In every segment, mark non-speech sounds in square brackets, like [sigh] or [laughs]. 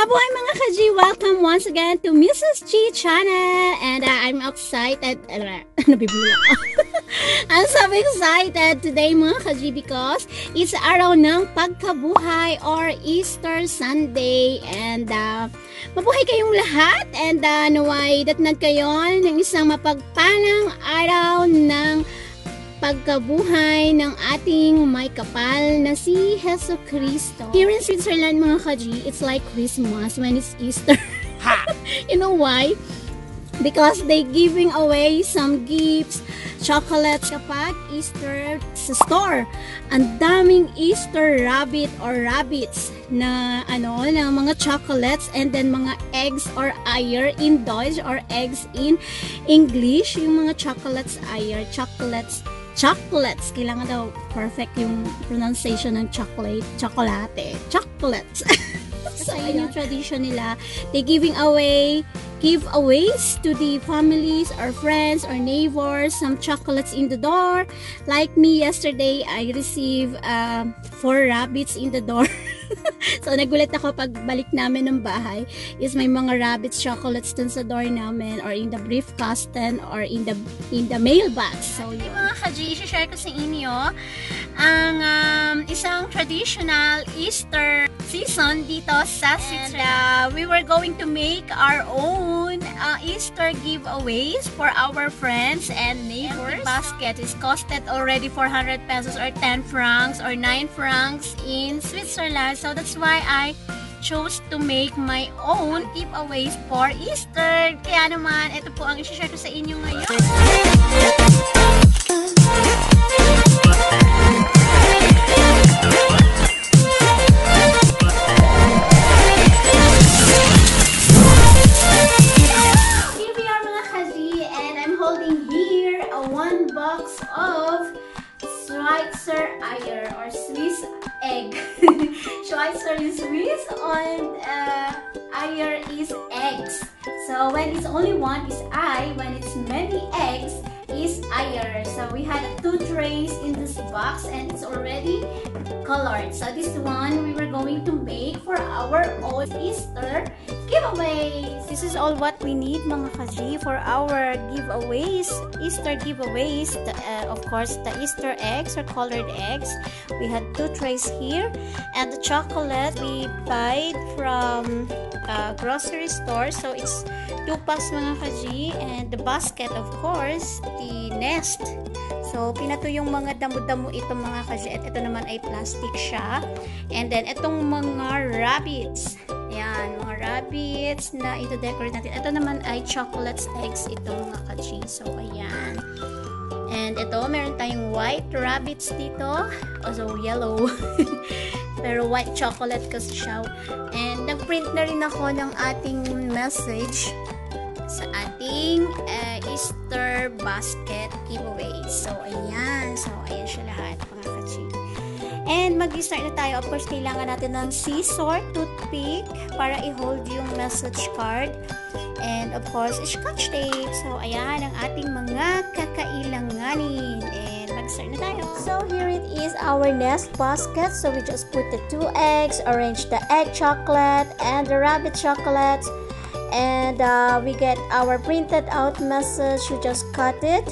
Mabuhay mga ka-G! Welcome once again to Mrs. G channel and uh, I'm excited uh, [laughs] nabibula [laughs] I'm so excited today mga ka-G because it's araw ng pagkabuhay or Easter Sunday and uh, mabuhay kayong lahat and uh, naway datnad kayo ng isang mapagpalang araw ng pagkabuhay ng ating may kapal na si Heso Kristo. Here in Switzerland mga kaji, it's like Christmas when it's Easter. [laughs] you know why? Because they giving away some gifts, chocolates kapag Easter sa store. Ang daming Easter rabbit or rabbits na ano, na mga chocolates and then mga eggs or ayer in Dutch or eggs in English. Yung mga chocolates ayer, chocolates chocolates. Kailangan daw perfect yung pronunciation ng chocolate. Chocolate. Chocolates. [laughs] so, yun yung tradition nila. They giving away giveaways to the families or friends or neighbors some chocolates in the door like me yesterday I received uh, four rabbits in the door [laughs] [laughs] so nagulat ako pag balik namin ng bahay is may mga rabbits chocolates dun sa door namin or in the briefcase or in the in the mailbox. So yun. Mga kaji, i-share ko sa inyo ang um, isang traditional Easter season dito sa Switzerland. And, uh, we were going to make our own uh, Easter giveaways for our friends and neighbors. And basket is costed already 400 pesos or 10 francs or 9 francs in Switzerland. So that's why I chose to make my own giveaways for Easter. Kaya naman, ito po ang isi-share ko sa inyo ngayon. Only one is I, when it's many eggs is Eier. So we had two trays in this box and it's already colored. So this one we were going to make for our old Easter giveaways. This is all what we need mga kaji for our giveaways, Easter giveaways. The, uh, of course, the Easter eggs or colored eggs. We had two trays here and the chocolate we buy from uh, grocery store. So it's two packs mga kaji and the basket of course, the nest. So, pinato yung mga damo-damo ito mga kaji at ito naman ay plastic siya. And then, itong mga rabbits. Ayan, mga rabbits na ito decorate natin. Ito naman ay chocolates eggs ito mga kaji. So, ayan. And ito, meron tayong white rabbits dito. Also, yellow. [laughs] Pero white chocolate kasi siya. And nag-print na rin ako ng ating message sa ating uh, Easter basket giveaway. So, ayan. So, ayan siya lahat, mga kachi. And mag-start na tayo. Of course, kailangan natin ng scissor, toothpick, para i-hold yung message card. And, of course, scotch tape. So, ayan ang ating mga kakailanganin. And, mag-start na tayo. So, here it is our nest basket. So, we just put the two eggs, arrange the egg chocolate and the rabbit chocolate and uh, we get our printed out message. We just cut it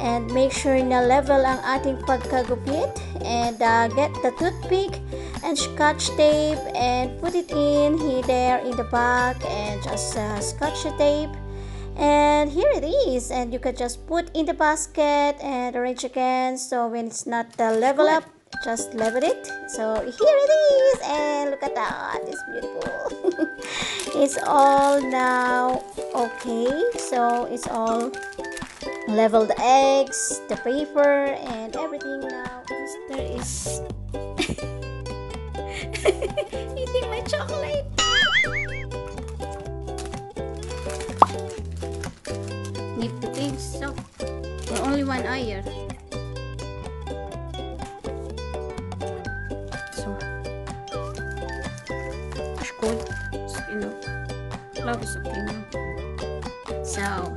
and make sure na level ang ating pagkagupit. And uh, get the toothpick and scotch tape and put it in here there in the back and just uh, scotch the tape. And here it is. And you can just put in the basket and arrange again so when it's not uh, level up just level it. So here it is and look at that it's beautiful. [laughs] It's all now okay. So it's all leveled eggs the paper and everything now. There is [laughs] eating my chocolate. Need to think so only one eye so close you know so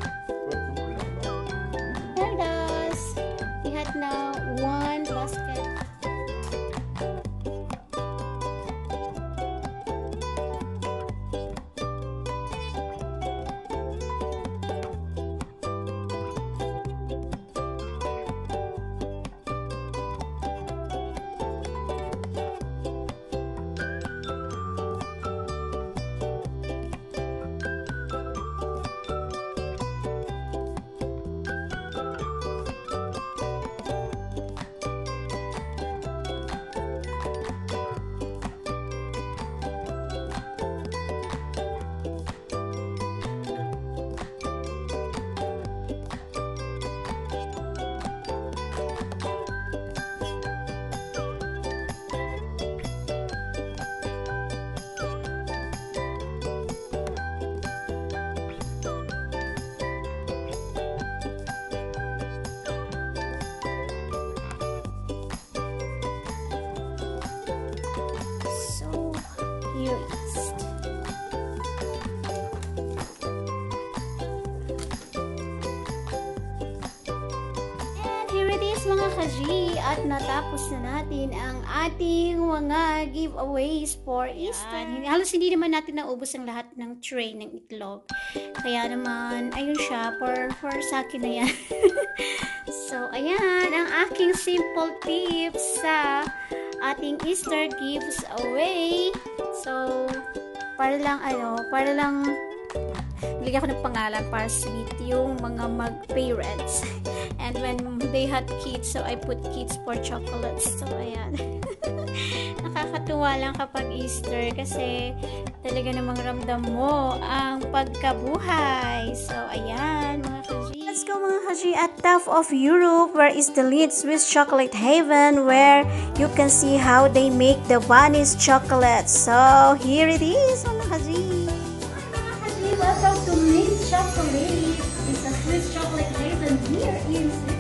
yes mga kaji, at natapos na natin ang ating mga giveaways for Easter. Yan. Halos hindi naman natin naubos ang lahat ng tray ng itlog. Kaya naman, ayun siya, for, for sa akin na yan. [laughs] so, ayan, ang aking simple tips sa ating Easter gives away. So, para lang ano, para lang bigyan ko ng pangalan para sweet yung mga mag-parents. [laughs] And when they had kids, so I put kids for chocolates. So, ayan. [laughs] Nakakatuwa lang kapag Easter kasi talaga namang ramdam mo ang pagkabuhay. So, ayan, mga kaji. Let's go mga kaji at Tough of Europe where is the lead Swiss Chocolate Haven where you can see how they make the Vanish chocolate. So, here it is mga kaji. Welcome to Mint Chocolate. It's a Swiss chocolate haven here in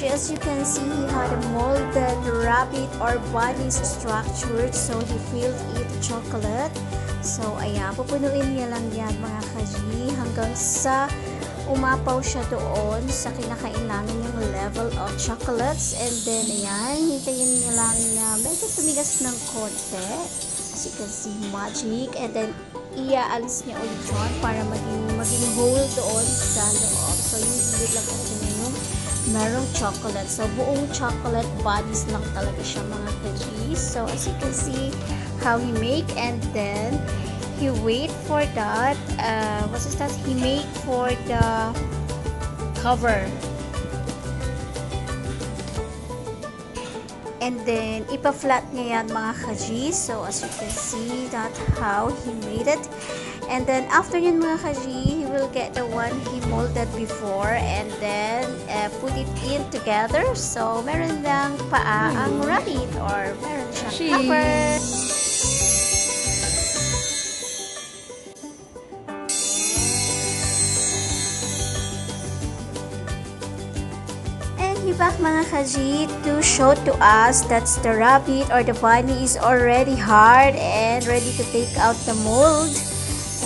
kaji, as you can see, he had a molded rabbit or bunny structured. So he filled it chocolate. So ayan, pupunuin niya lang yan mga kaji hanggang sa umapaw siya doon sa kinakailangan niyang level of chocolates. And then ayan, hintayin niya lang na medyo tumigas ng konti. As you can see, magic. And then iaalis niya ulit yun para maging, maging whole doon sa loob. So yung gilid lang niya yung merong chocolate. So, buong chocolate bodies lang talaga siya mga kajis. So, as you can see how he make and then he wait for that. Uh, what is that? He make for the cover. And then, ipa-flat niya yan mga kaji. So, as you can see, that how he made it. And then, after yun mga kaji, he will get the one he molded before and then uh, put it in together. So, meron lang paa ang rabbit or meron siyang She- back mga kaji to show to us that the rabbit or the bunny is already hard and ready to take out the mold.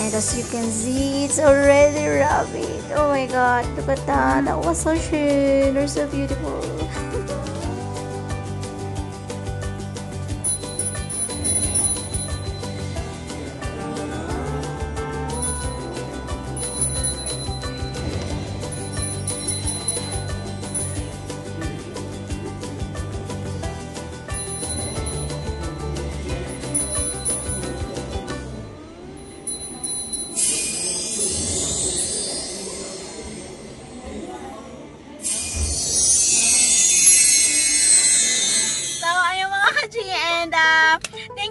And as you can see, it's already rabbit. Oh my god, look at that. That was so cute. They're so beautiful.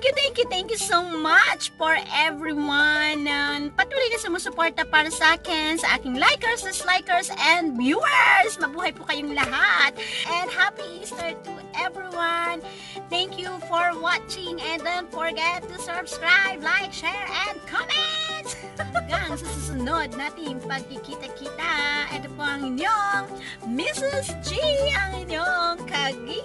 Thank you, thank you, thank you so much for everyone na patuloy na sumusuporta para sa akin, sa aking likers, dislikers, and viewers. Mabuhay po kayong lahat. And happy Easter to everyone. Thank you for watching and don't forget to subscribe, like, share, and comment. [laughs] Hanggang sa susunod nating pagkikita-kita. Ito po ang inyong Mrs. G, ang inyong kagi